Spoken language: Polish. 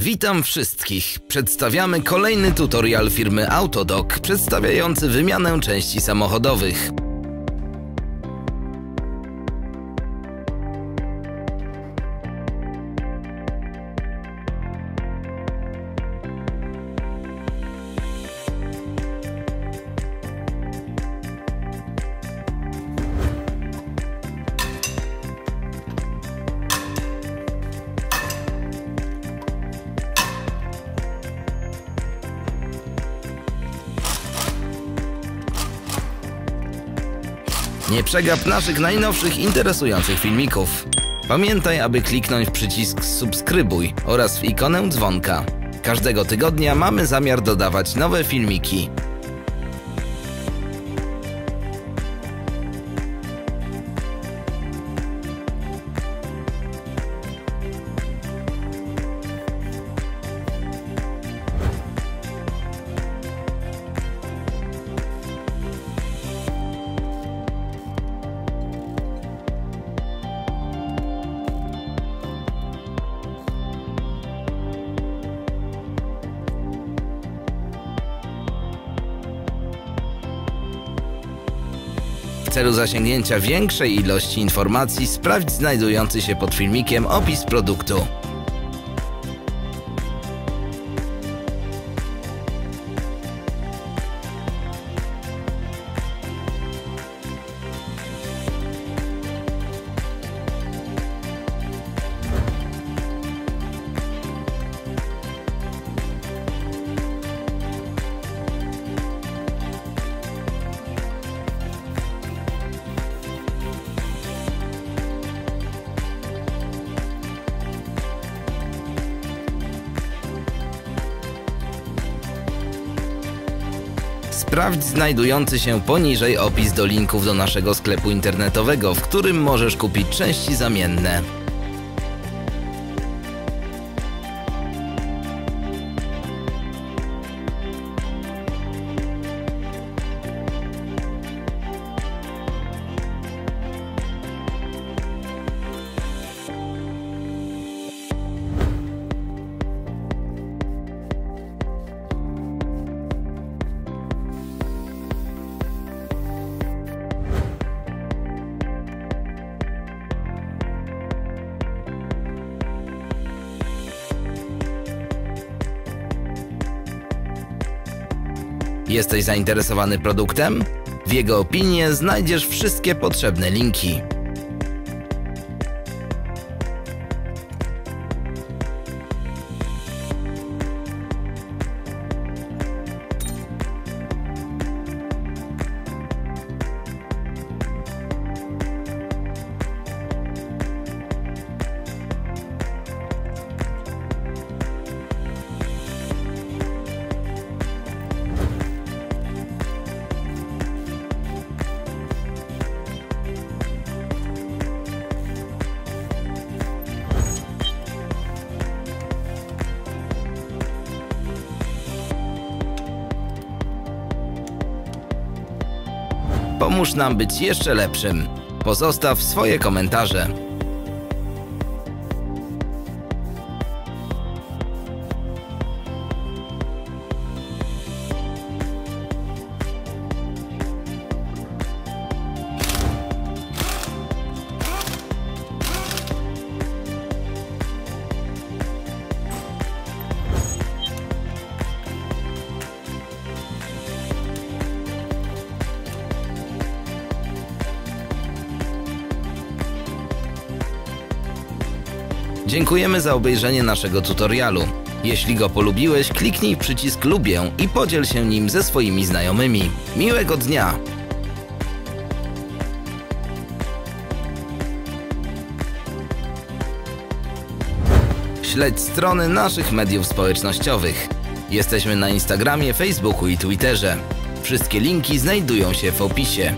Witam wszystkich. Przedstawiamy kolejny tutorial firmy Autodoc przedstawiający wymianę części samochodowych. Nie przegap naszych najnowszych interesujących filmików. Pamiętaj, aby kliknąć przycisk subskrybuj oraz w ikonę dzwonka. Każdego tygodnia mamy zamiar dodawać nowe filmiki. Celu zasięgnięcia większej ilości informacji sprawdź znajdujący się pod filmikiem opis produktu. Sprawdź znajdujący się poniżej opis do linków do naszego sklepu internetowego, w którym możesz kupić części zamienne. Jesteś zainteresowany produktem? W jego opinie znajdziesz wszystkie potrzebne linki. Pomóż nam być jeszcze lepszym. Pozostaw swoje komentarze. Dziękujemy za obejrzenie naszego tutorialu. Jeśli go polubiłeś, kliknij przycisk lubię i podziel się nim ze swoimi znajomymi. Miłego dnia! Śledź strony naszych mediów społecznościowych. Jesteśmy na Instagramie, Facebooku i Twitterze. Wszystkie linki znajdują się w opisie.